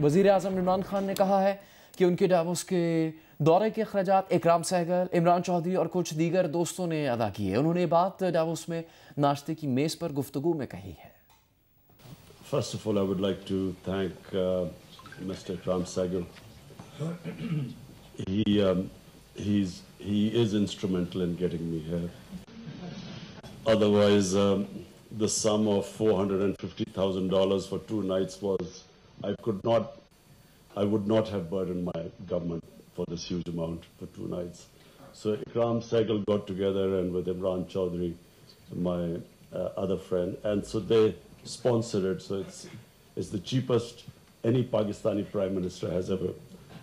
वज़ीर अजम इमरान खान ने कहा है कि उनके डावोस के दौरे के अखराज इकराम सहगल इमरान चौधरी और कुछ दीगर दोस्तों ने अदा किए उन्होंने बात डावोस में नाश्ते की मेज पर गुफ्तगु में कही है First of all, I would like to thank uh, Mr. Ikram Sehgal. He, um, he's, he is instrumental in getting me here. Otherwise, um, the sum of $450,000 for two nights was, I could not, I would not have burdened my government for this huge amount for two nights. So Ikram Sehgal got together and with Imran Chaudhry, my uh, other friend, and so they sponsored it. So it's, it's the cheapest any Pakistani prime minister has ever